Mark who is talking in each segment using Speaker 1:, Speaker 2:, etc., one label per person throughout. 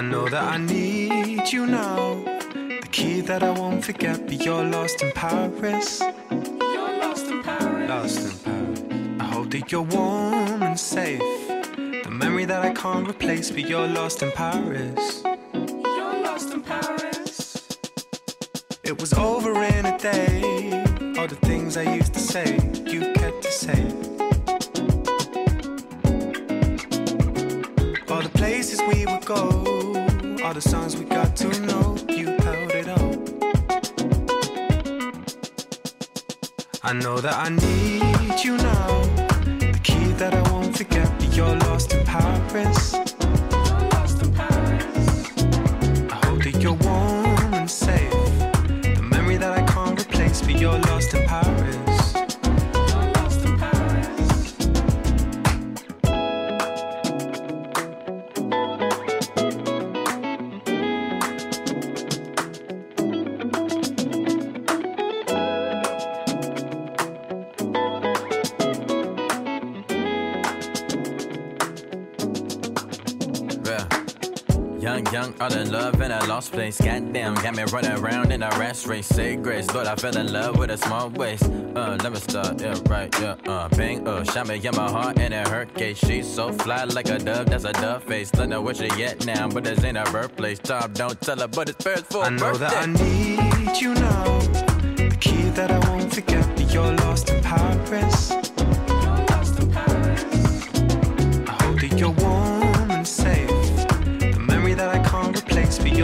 Speaker 1: I know that I need you now. The key that I won't forget, but you're lost in Paris. You're lost in Paris. Lost in Paris. I hope that you're warm and safe. The memory that I can't replace, but you're lost in Paris. You're lost in Paris. It was over in a day. All the things I used to say, you kept to say. All the places we would go, all the songs we got to know, you held it all. I know that I need you now. The key that I won't forget, but you're lost in Paris.
Speaker 2: Yeah. Young, young, all in love in a lost place. Goddamn, got me running around in a rash race. Say grace, Lord, I fell in love with a small waist. Uh, let me start, yeah, right, yeah, uh, bang, uh, shot me in my heart and it hurt case. She's so fly like a dove, that's a dove face. Don't know where she at now, but this ain't her birthplace. Tom, don't tell her, but it's first for
Speaker 1: I know
Speaker 2: birthday.
Speaker 1: that I need you now. The key that I won't forget, but you're lost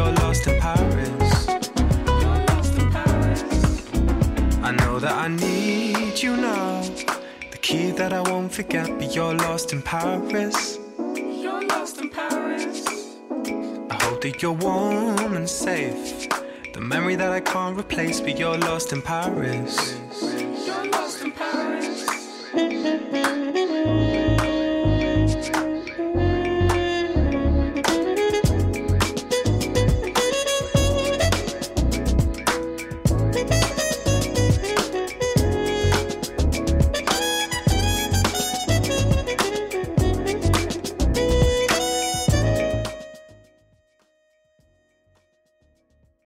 Speaker 1: you're lost in Paris. I know that I need you now. The key that I won't forget, but you're lost in Paris. You're lost in Paris. I hope that you're warm and safe. The memory that I can't replace, but. You're lost in Paris.